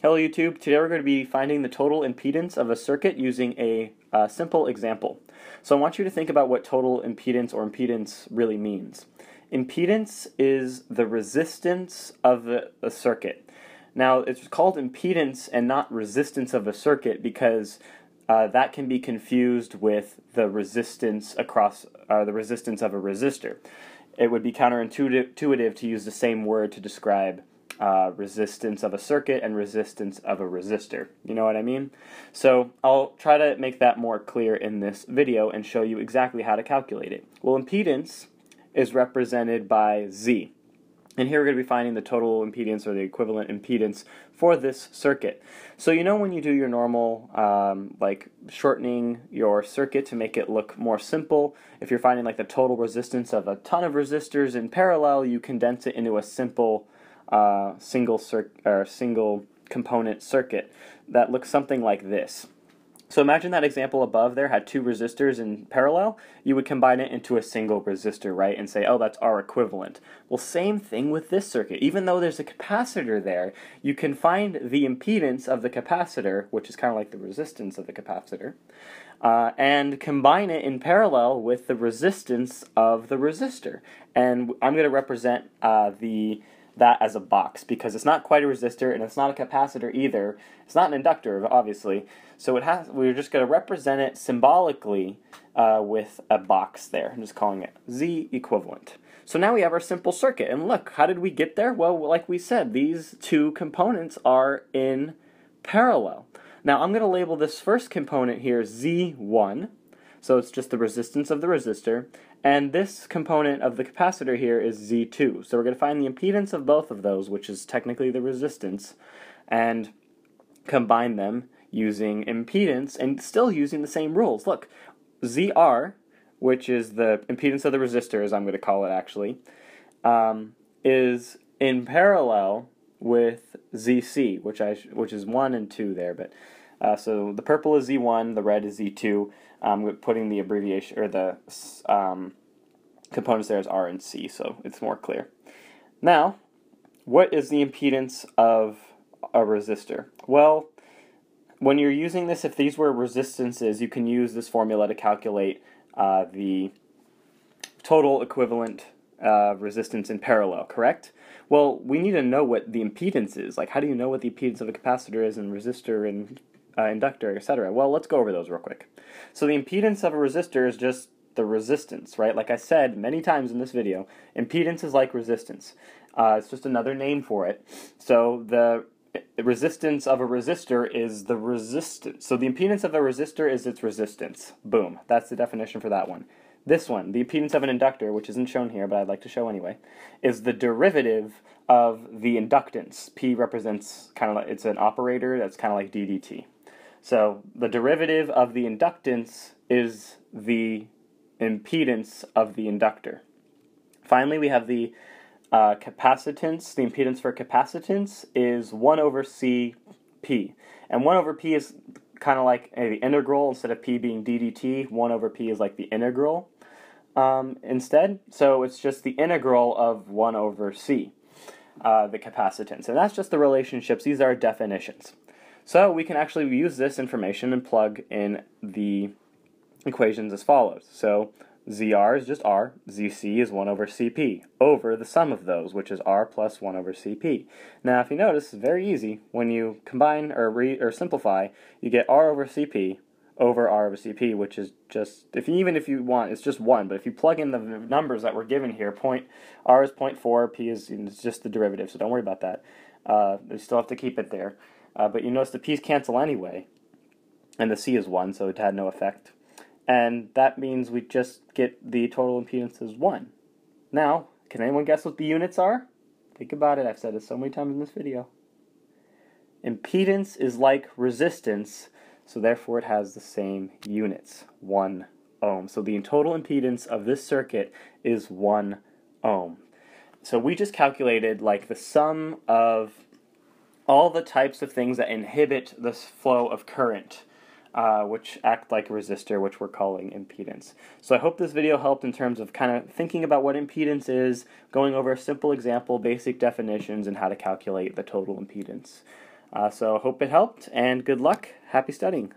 Hello YouTube, today we're going to be finding the total impedance of a circuit using a uh, simple example. So I want you to think about what total impedance or impedance really means. Impedance is the resistance of a, a circuit. Now it's called impedance and not resistance of a circuit because uh, that can be confused with the resistance across uh, the resistance of a resistor. It would be counterintuitive to use the same word to describe uh, resistance of a circuit and resistance of a resistor. You know what I mean? So I'll try to make that more clear in this video and show you exactly how to calculate it. Well, impedance is represented by Z. And here we're going to be finding the total impedance or the equivalent impedance for this circuit. So you know when you do your normal, um, like shortening your circuit to make it look more simple, if you're finding like the total resistance of a ton of resistors in parallel, you condense it into a simple uh, single cir- or single component circuit that looks something like this. So imagine that example above there had two resistors in parallel. You would combine it into a single resistor, right? And say, oh, that's R equivalent. Well, same thing with this circuit. Even though there's a capacitor there, you can find the impedance of the capacitor, which is kind of like the resistance of the capacitor, uh, and combine it in parallel with the resistance of the resistor. And I'm going to represent uh, the that as a box because it's not quite a resistor and it's not a capacitor either. It's not an inductor, obviously. So it has. We're just going to represent it symbolically uh, with a box there. I'm just calling it Z equivalent. So now we have our simple circuit. And look, how did we get there? Well, like we said, these two components are in parallel. Now I'm going to label this first component here Z1. So it's just the resistance of the resistor. And this component of the capacitor here is Z2. So we're going to find the impedance of both of those, which is technically the resistance, and combine them using impedance and still using the same rules. Look, ZR, which is the impedance of the resistor, as I'm going to call it actually, um, is in parallel with ZC, which I which is one and two there. But uh, so the purple is Z1, the red is Z2 um, putting the abbreviation or the um, components there as R and C, so it's more clear. Now, what is the impedance of a resistor? Well, when you're using this, if these were resistances, you can use this formula to calculate uh, the total equivalent uh, resistance in parallel, correct? Well, we need to know what the impedance is. Like, how do you know what the impedance of a capacitor is and resistor and uh, inductor, etc. Well, let's go over those real quick. So the impedance of a resistor is just the resistance, right? Like I said many times in this video, impedance is like resistance. Uh, it's just another name for it. So the resistance of a resistor is the resistance. So the impedance of a resistor is its resistance. Boom. That's the definition for that one. This one, the impedance of an inductor, which isn't shown here, but I'd like to show anyway, is the derivative of the inductance. P represents kind of like, it's an operator that's kind of like ddt. So the derivative of the inductance is the impedance of the inductor. Finally, we have the uh, capacitance. The impedance for capacitance is 1 over Cp. And 1 over P is kind of like the integral. Instead of P being ddt, 1 over P is like the integral um, instead. So it's just the integral of 1 over C, uh, the capacitance. And that's just the relationships. These are definitions. So we can actually use this information and plug in the equations as follows. So ZR is just R, ZC is 1 over CP, over the sum of those, which is R plus 1 over CP. Now, if you notice, it's very easy. When you combine or, re or simplify, you get R over CP over R over CP, which is just, if you, even if you want, it's just 1. But if you plug in the numbers that were given here, point R is 0.4, P is, just the derivative, so don't worry about that. Uh, you still have to keep it there. Uh, but you notice the p's cancel anyway, and the c is 1, so it had no effect. And that means we just get the total impedance as 1. Now, can anyone guess what the units are? Think about it, I've said it so many times in this video. Impedance is like resistance, so therefore it has the same units, 1 ohm. So the total impedance of this circuit is 1 ohm. So we just calculated like the sum of all the types of things that inhibit the flow of current, uh, which act like a resistor, which we're calling impedance. So I hope this video helped in terms of kind of thinking about what impedance is, going over a simple example, basic definitions, and how to calculate the total impedance. Uh, so hope it helped, and good luck. Happy studying.